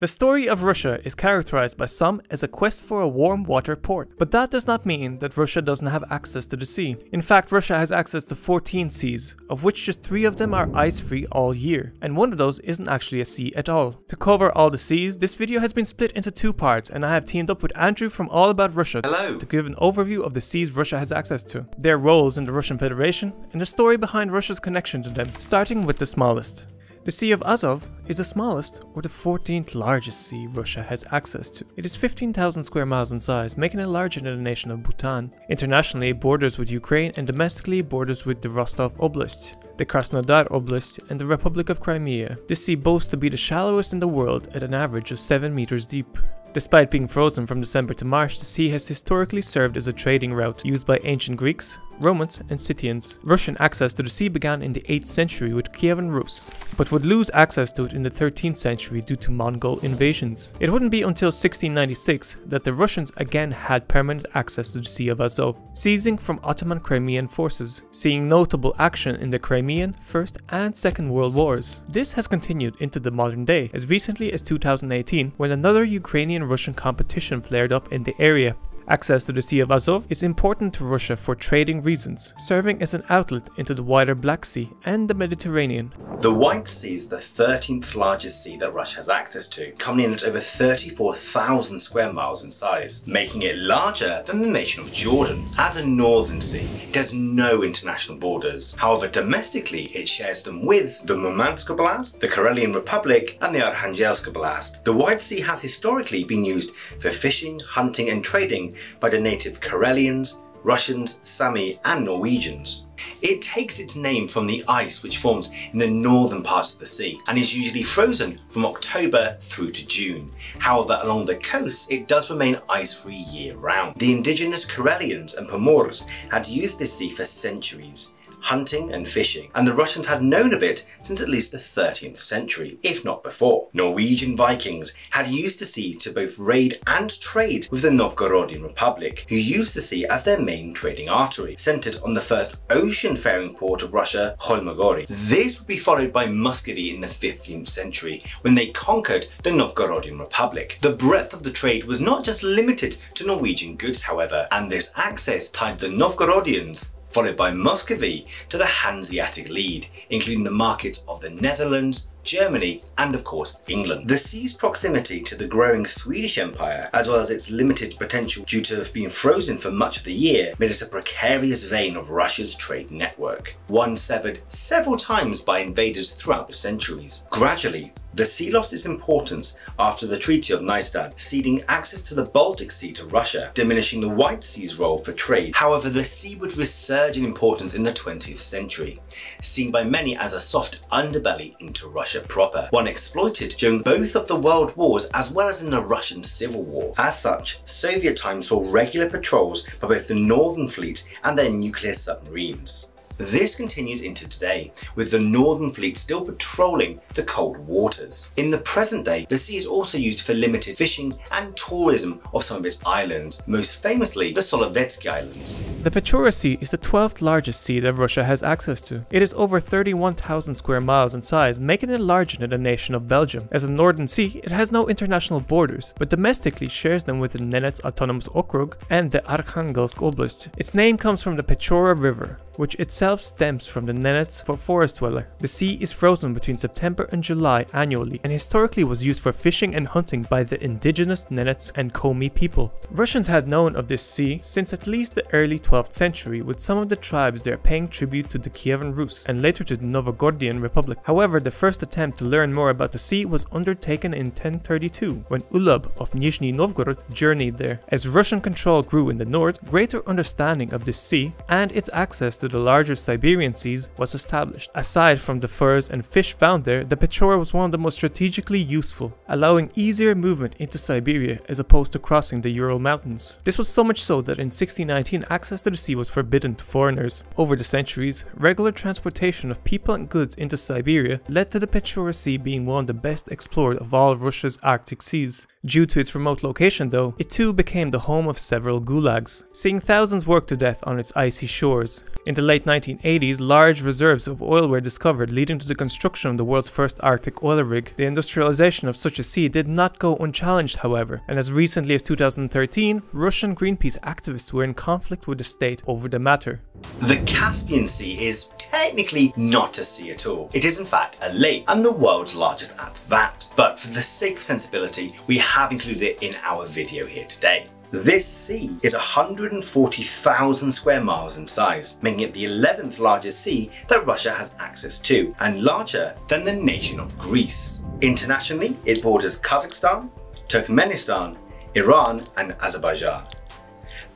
The story of Russia is characterized by some as a quest for a warm water port, but that does not mean that Russia doesn't have access to the sea. In fact, Russia has access to 14 seas, of which just 3 of them are ice-free all year, and one of those isn't actually a sea at all. To cover all the seas, this video has been split into two parts, and I have teamed up with Andrew from All About Russia Hello. to give an overview of the seas Russia has access to, their roles in the Russian Federation, and the story behind Russia's connection to them, starting with the smallest. The Sea of Azov is the smallest or the 14th largest sea Russia has access to. It is 15,000 square miles in size, making it larger than the nation of Bhutan. Internationally, it borders with Ukraine and domestically borders with the Rostov Oblast, the Krasnodar Oblast, and the Republic of Crimea. This sea boasts to be the shallowest in the world at an average of 7 meters deep. Despite being frozen from December to March, the sea has historically served as a trading route used by ancient Greeks, Romans, and Scythians. Russian access to the sea began in the 8th century with Kievan Rus, but would lose access to it in the 13th century due to Mongol invasions. It wouldn't be until 1696 that the Russians again had permanent access to the Sea of Azov, seizing from Ottoman Crimean forces, seeing notable action in the Crimean, First and Second World Wars. This has continued into the modern day, as recently as 2018 when another Ukrainian-Russian competition flared up in the area. Access to the Sea of Azov is important to Russia for trading reasons, serving as an outlet into the wider Black Sea and the Mediterranean. The White Sea is the 13th largest sea that Russia has access to, coming in at over 34,000 square miles in size, making it larger than the nation of Jordan. As a northern sea, it has no international borders. However, domestically, it shares them with the Murmansk Oblast, the Karelian Republic, and the Arkhangelsk Oblast. The White Sea has historically been used for fishing, hunting, and trading by the native Karelians, Russians, Sami and Norwegians. It takes its name from the ice which forms in the northern parts of the sea and is usually frozen from October through to June. However, along the coast it does remain ice-free year-round. The indigenous Karelians and Pomors had used this sea for centuries hunting and fishing, and the Russians had known of it since at least the 13th century, if not before. Norwegian Vikings had used the sea to both raid and trade with the Novgorodian Republic, who used the sea as their main trading artery, centered on the first ocean-faring port of Russia, Kholmogory. This would be followed by Muscovy in the 15th century, when they conquered the Novgorodian Republic. The breadth of the trade was not just limited to Norwegian goods, however, and this access tied the Novgorodians followed by Muscovy to the Hanseatic League, including the markets of the Netherlands, Germany, and of course England. The sea's proximity to the growing Swedish Empire, as well as its limited potential due to been frozen for much of the year, made it a precarious vein of Russia's trade network, one severed several times by invaders throughout the centuries. Gradually, the sea lost its importance after the Treaty of Nystad, ceding access to the Baltic Sea to Russia, diminishing the White Sea's role for trade. However, the sea would resurge in importance in the 20th century, seen by many as a soft underbelly into Russia proper, one exploited during both of the world wars as well as in the Russian Civil War. As such, Soviet times saw regular patrols by both the Northern Fleet and their nuclear submarines. This continues into today, with the Northern Fleet still patrolling the cold waters. In the present day, the sea is also used for limited fishing and tourism of some of its islands, most famously the Solovetsky Islands. The Pechora Sea is the 12th largest sea that Russia has access to. It is over 31,000 square miles in size, making it larger than the nation of Belgium. As a northern sea, it has no international borders, but domestically shares them with the Nenets Autonomous Okrug and the Arkhangelsk Oblast. Its name comes from the Pechora River, which itself stems from the Nenets for forest dweller. The sea is frozen between September and July annually and historically was used for fishing and hunting by the indigenous Nenets and Komi people. Russians had known of this sea since at least the early 12th century with some of the tribes there paying tribute to the Kievan Rus and later to the Novgorodian Republic. However, the first attempt to learn more about the sea was undertaken in 1032 when Ulab of Nizhny Novgorod journeyed there. As Russian control grew in the north, greater understanding of this sea and its access to the larger Siberian seas was established. Aside from the furs and fish found there, the Pechora was one of the most strategically useful, allowing easier movement into Siberia as opposed to crossing the Ural Mountains. This was so much so that in 1619 access to the sea was forbidden to foreigners. Over the centuries, regular transportation of people and goods into Siberia led to the Pechora Sea being one of the best explored of all Russia's Arctic seas. Due to its remote location though, it too became the home of several gulags, seeing thousands work to death on its icy shores. In the late 1980s, large reserves of oil were discovered leading to the construction of the world's first Arctic oil rig. The industrialization of such a sea did not go unchallenged however, and as recently as 2013, Russian Greenpeace activists were in conflict with the state over the matter. The Caspian Sea is technically not a sea at all. It is in fact a lake, and the world's largest at that. But for the sake of sensibility, we have included it in our video here today. This sea is 140,000 square miles in size, making it the 11th largest sea that Russia has access to, and larger than the nation of Greece. Internationally, it borders Kazakhstan, Turkmenistan, Iran and Azerbaijan.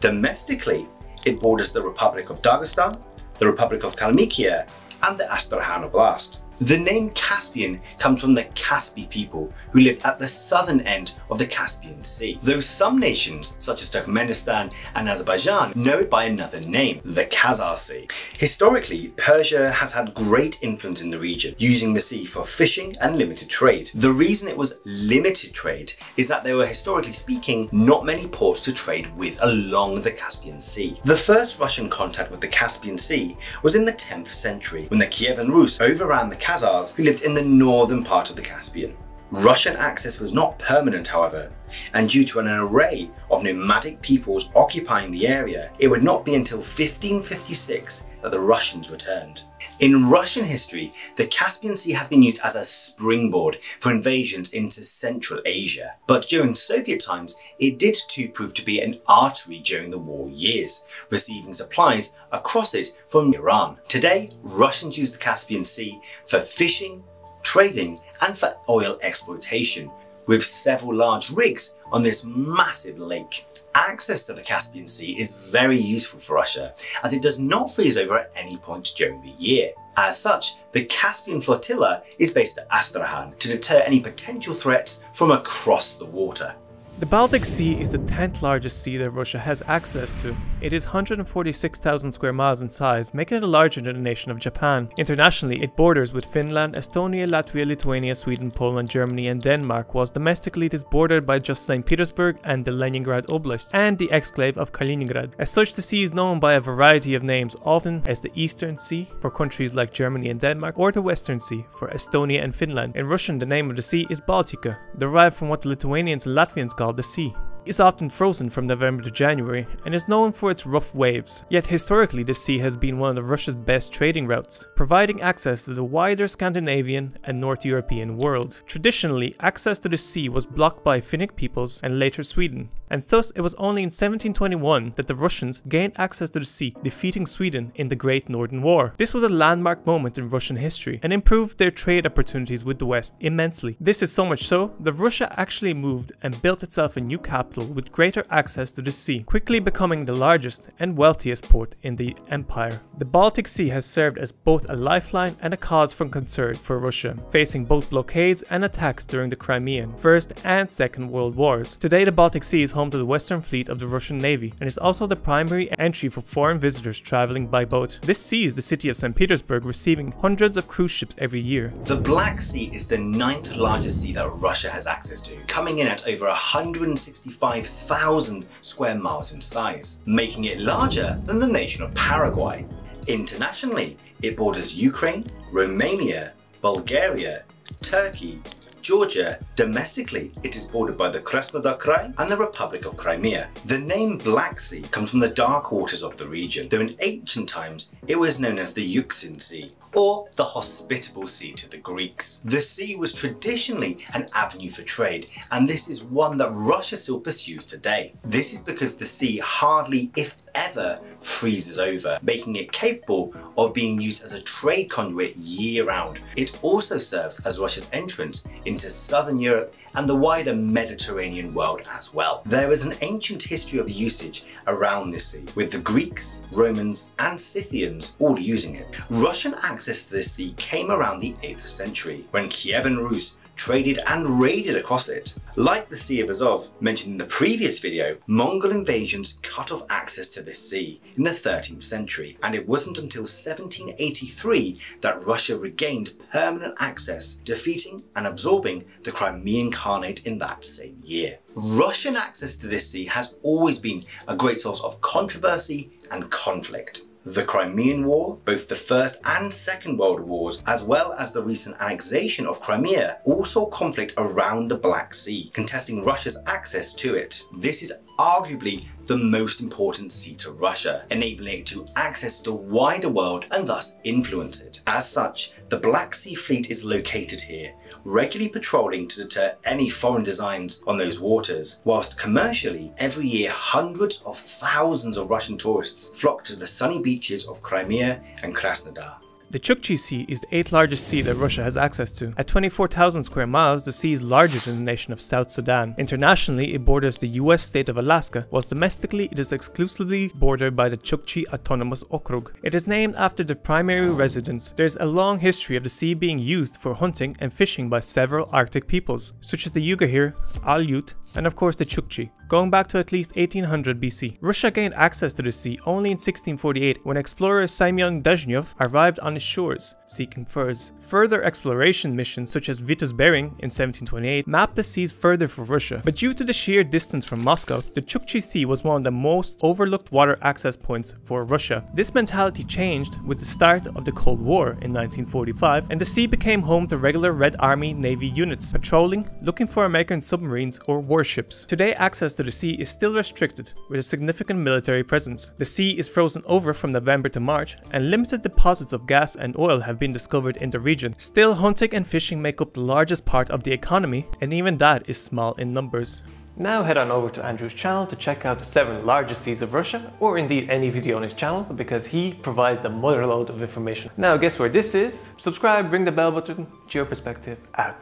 Domestically, it borders the Republic of Dagestan, the Republic of Kalmykia and the Astrakhan Oblast. The name Caspian comes from the Caspi people who lived at the southern end of the Caspian Sea, though some nations, such as Turkmenistan and Azerbaijan, know it by another name, the Khazar Sea. Historically, Persia has had great influence in the region, using the sea for fishing and limited trade. The reason it was limited trade is that there were, historically speaking, not many ports to trade with along the Caspian Sea. The first Russian contact with the Caspian Sea was in the 10th century, when the Kievan Rus overran the Khazars who lived in the northern part of the Caspian. Russian access was not permanent however, and due to an array of nomadic peoples occupying the area, it would not be until 1556 that the Russians returned. In Russian history, the Caspian Sea has been used as a springboard for invasions into Central Asia. But during Soviet times, it did too prove to be an artery during the war years, receiving supplies across it from Iran. Today, Russians use the Caspian Sea for fishing, trading and for oil exploitation, with several large rigs on this massive lake. Access to the Caspian Sea is very useful for Russia, as it does not freeze over at any point during the year. As such, the Caspian Flotilla is based at Astrakhan to deter any potential threats from across the water. The Baltic Sea is the 10th largest sea that Russia has access to. It is 146,000 square miles in size, making it larger than the nation of Japan. Internationally, it borders with Finland, Estonia, Latvia, Lithuania, Sweden, Poland, Germany and Denmark, whilst domestically it is bordered by just St. Petersburg and the Leningrad Oblast, and the exclave of Kaliningrad. As such, the sea is known by a variety of names, often as the Eastern Sea for countries like Germany and Denmark, or the Western Sea for Estonia and Finland. In Russian, the name of the sea is Baltica, derived from what the Lithuanians and Latvians call the sea is often frozen from November to January and is known for its rough waves. Yet historically the sea has been one of Russia's best trading routes, providing access to the wider Scandinavian and North European world. Traditionally, access to the sea was blocked by Finnic peoples and later Sweden, and thus it was only in 1721 that the Russians gained access to the sea, defeating Sweden in the Great Northern War. This was a landmark moment in Russian history and improved their trade opportunities with the West immensely. This is so much so that Russia actually moved and built itself a new capital with greater access to the sea, quickly becoming the largest and wealthiest port in the empire. The Baltic Sea has served as both a lifeline and a cause for concern for Russia, facing both blockades and attacks during the Crimean, First and Second World Wars. Today the Baltic Sea is home to the Western Fleet of the Russian Navy and is also the primary entry for foreign visitors traveling by boat. This sees the city of St. Petersburg receiving hundreds of cruise ships every year. The Black Sea is the ninth largest sea that Russia has access to, coming in at over 165,000 square miles in size, making it larger than the nation of Paraguay. Internationally, it borders Ukraine, Romania, Bulgaria, Turkey, Georgia, domestically, it is bordered by the Krasnodar Krai and the Republic of Crimea. The name Black Sea comes from the dark waters of the region, though in ancient times it was known as the Euxine Sea, or the hospitable sea to the Greeks. The sea was traditionally an avenue for trade, and this is one that Russia still pursues today. This is because the sea hardly, if ever, freezes over, making it capable of being used as a trade conduit year round. It also serves as Russia's entrance into southern Europe and the wider Mediterranean world as well. There is an ancient history of usage around this sea, with the Greeks, Romans and Scythians all using it. Russian access to this sea came around the 8th century, when Kievan Rus traded and raided across it. Like the Sea of Azov, mentioned in the previous video, Mongol invasions cut off access to this sea in the 13th century, and it wasn't until 1783 that Russia regained permanent access, defeating and absorbing the Crimean Khanate in that same year. Russian access to this sea has always been a great source of controversy and conflict the Crimean War, both the First and Second World Wars, as well as the recent annexation of Crimea, all saw conflict around the Black Sea, contesting Russia's access to it. This is arguably the most important sea to Russia, enabling it to access the wider world and thus influence it. As such, the Black Sea Fleet is located here, regularly patrolling to deter any foreign designs on those waters, whilst commercially, every year hundreds of thousands of Russian tourists flock to the sunny beaches of Crimea and Krasnodar. The Chukchi Sea is the eighth largest sea that Russia has access to. At 24,000 square miles, the sea is larger than the nation of South Sudan. Internationally, it borders the US state of Alaska, whilst domestically it is exclusively bordered by the Chukchi Autonomous Okrug. It is named after the primary residents. There is a long history of the sea being used for hunting and fishing by several Arctic peoples, such as the Yukaghir, Aleut, and of course the Chukchi, going back to at least 1800 BC. Russia gained access to the sea only in 1648 when explorer Semyon Dezhnev arrived on its shores, seeking furs. Further exploration missions such as Vitus Bering in 1728 mapped the seas further for Russia, but due to the sheer distance from Moscow, the Chukchi Sea was one of the most overlooked water access points for Russia. This mentality changed with the start of the Cold War in 1945 and the sea became home to regular Red Army Navy units, patrolling, looking for American submarines or warships. Today access to the sea is still restricted with a significant military presence. The sea is frozen over from November to March and limited deposits of gas and oil have been discovered in the region. Still hunting and fishing make up the largest part of the economy and even that is small in numbers. Now head on over to Andrew's channel to check out the 7 largest seas of Russia or indeed any video on his channel because he provides the motherload of information. Now guess where this is? Subscribe, ring the bell button, Geo Perspective out.